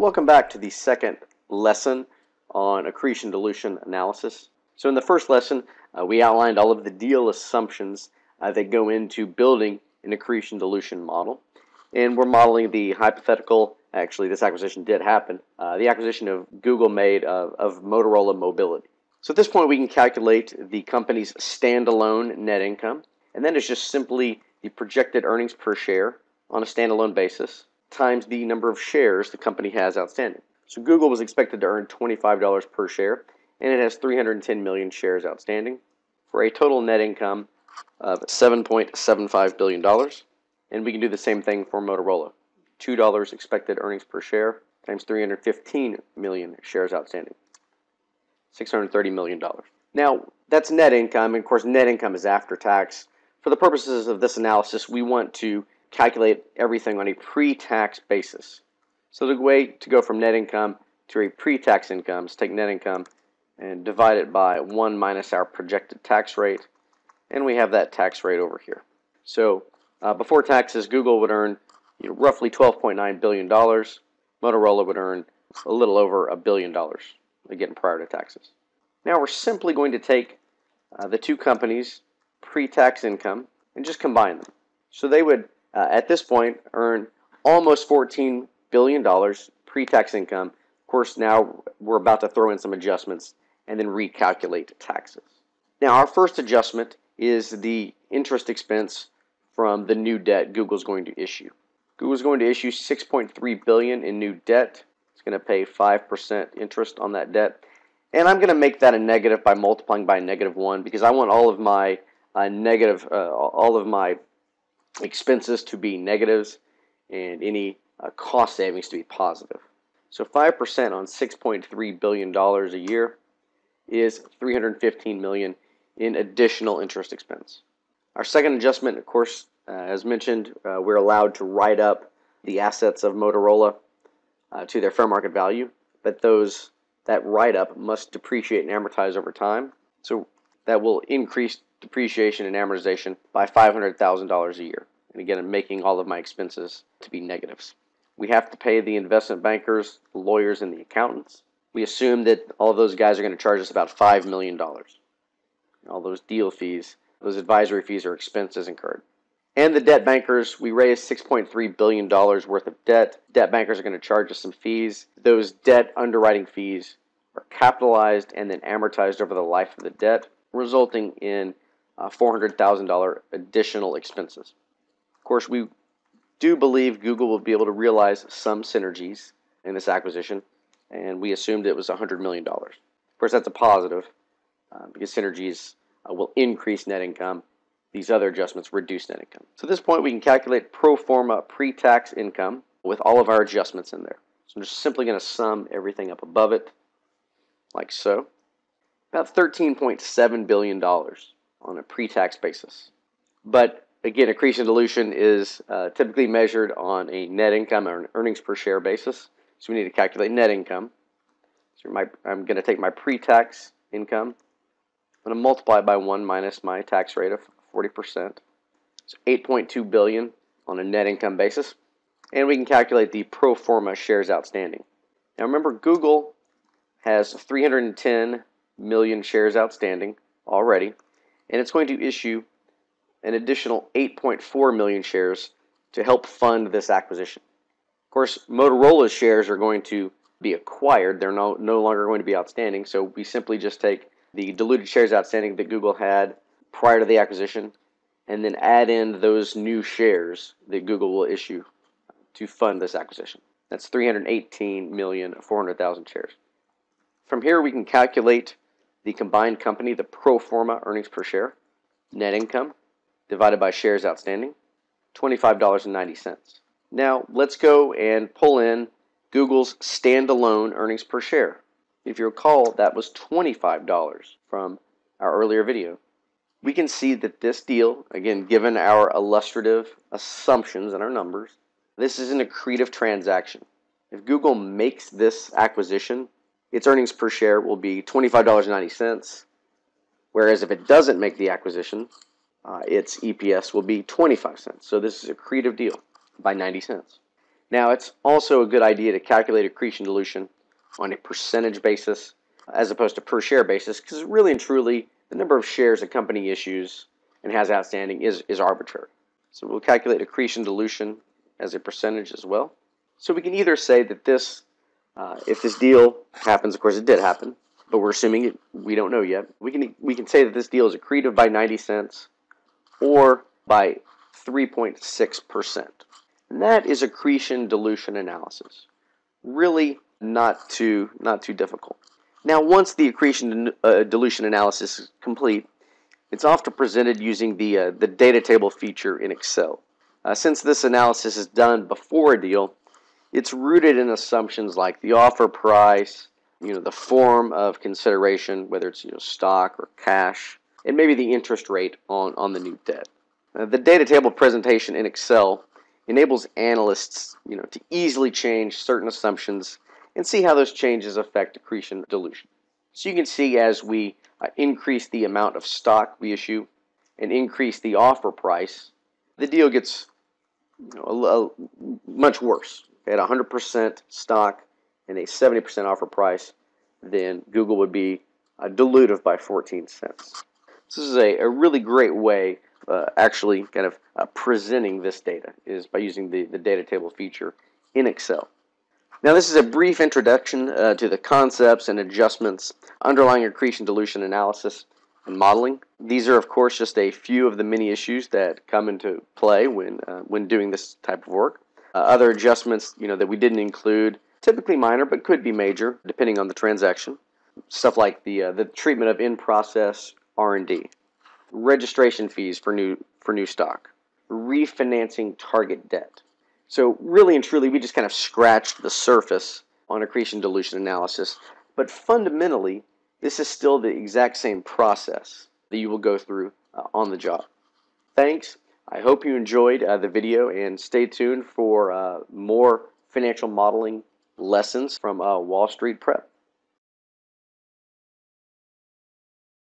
welcome back to the second lesson on accretion dilution analysis. So in the first lesson, uh, we outlined all of the deal assumptions uh, that go into building an accretion dilution model. And we're modeling the hypothetical, actually this acquisition did happen, uh, the acquisition of Google made of, of Motorola Mobility. So at this point we can calculate the company's standalone net income, and then it's just simply the projected earnings per share on a standalone basis times the number of shares the company has outstanding. So Google was expected to earn $25 per share, and it has 310 million shares outstanding for a total net income of $7.75 billion. And we can do the same thing for Motorola. $2 expected earnings per share times 315 million shares outstanding. $630 million. Now, that's net income, and of course, net income is after tax. For the purposes of this analysis, we want to calculate everything on a pre-tax basis. So the way to go from net income to a pre-tax income is take net income and divide it by 1 minus our projected tax rate, and we have that tax rate over here. So uh, before taxes, Google would earn you know, roughly $12.9 billion. Motorola would earn a little over a billion dollars, again, prior to taxes. Now we're simply going to take uh, the two companies' pre-tax income and just combine them. So they would uh, at this point earn almost $14 billion pre-tax income. Of course, now we're about to throw in some adjustments and then recalculate taxes. Now, our first adjustment is the interest expense from the new debt Google's going to issue. Google's going to issue 6.3 billion in new debt. It's going to pay 5% interest on that debt. And I'm going to make that a negative by multiplying by negative 1 because I want all of my uh, negative, uh, all of my expenses to be negatives and any uh, cost savings to be positive. So 5% on $6.3 billion a year is 315 million in additional interest expense. Our second adjustment, of course, uh, as mentioned, uh, we're allowed to write up the assets of Motorola uh, to their fair market value, but those that write up must depreciate and amortize over time. So that will increase depreciation and amortization by $500,000 a year. And again, I'm making all of my expenses to be negatives. We have to pay the investment bankers, the lawyers, and the accountants. We assume that all of those guys are going to charge us about $5 million. All those deal fees, those advisory fees are expenses incurred. And the debt bankers, we raised $6.3 billion worth of debt. Debt bankers are going to charge us some fees. Those debt underwriting fees are capitalized and then amortized over the life of the debt, resulting in uh, $400,000 additional expenses. Of course, we do believe Google will be able to realize some synergies in this acquisition, and we assumed it was $100 million. Of course, that's a positive uh, because synergies uh, will increase net income. These other adjustments reduce net income. So at this point, we can calculate pro forma pre-tax income with all of our adjustments in there. So I'm just simply going to sum everything up above it, like so. About $13.7 billion on a pre-tax basis. But again, accretion dilution is uh, typically measured on a net income or an earnings per share basis. So we need to calculate net income. So my, I'm going to take my pre-tax income. I'm going to multiply by 1 minus my tax rate of 40%. So 8.2 billion on a net income basis. And we can calculate the pro forma shares outstanding. Now remember, Google has 310 million shares outstanding already, and it's going to issue an additional 8.4 million shares to help fund this acquisition. Of course, Motorola's shares are going to be acquired. They're no, no longer going to be outstanding, so we simply just take the diluted shares outstanding that Google had prior to the acquisition and then add in those new shares that Google will issue to fund this acquisition. That's 318,400,000 shares. From here, we can calculate the combined company, the pro forma earnings per share, net income, divided by shares outstanding, $25.90. Now let's go and pull in Google's standalone earnings per share. If you recall, that was $25 from our earlier video. We can see that this deal, again, given our illustrative assumptions and our numbers, this is an accretive transaction. If Google makes this acquisition, its earnings per share will be $25.90, whereas if it doesn't make the acquisition, uh, its EPS will be 25 cents. So this is a accretive deal by 90 cents. Now, it's also a good idea to calculate accretion dilution on a percentage basis as opposed to per share basis because really and truly the number of shares a company issues and has outstanding is, is arbitrary. So we'll calculate accretion dilution as a percentage as well. So we can either say that this, uh, if this deal happens, of course it did happen, but we're assuming it, we don't know yet. We can we can say that this deal is accretive by 90 cents or by 3.6 percent. And that is accretion dilution analysis. Really not too not too difficult. Now, once the accretion uh, dilution analysis is complete, it's often presented using the uh, the data table feature in Excel. Uh, since this analysis is done before a deal, it's rooted in assumptions like the offer price, you know, the form of consideration, whether it's you know stock or cash, and maybe the interest rate on on the new debt. Uh, the data table presentation in Excel enables analysts, you know, to easily change certain assumptions and see how those changes affect accretion dilution. So you can see as we uh, increase the amount of stock we issue and increase the offer price, the deal gets you know, a, a, much worse. At 100% stock and a 70% offer price, then Google would be uh, dilutive by 14 cents. This is a, a really great way uh, actually kind of uh, presenting this data is by using the, the data table feature in Excel. Now this is a brief introduction uh, to the concepts and adjustments underlying accretion dilution analysis and modeling. These are of course just a few of the many issues that come into play when, uh, when doing this type of work. Uh, other adjustments you know, that we didn't include, typically minor but could be major depending on the transaction. Stuff like the, uh, the treatment of in-process R&D, registration fees for new, for new stock, refinancing target debt. So really and truly, we just kind of scratched the surface on accretion dilution analysis. But fundamentally, this is still the exact same process that you will go through uh, on the job. Thanks. I hope you enjoyed uh, the video and stay tuned for uh, more financial modeling lessons from uh, Wall Street Prep.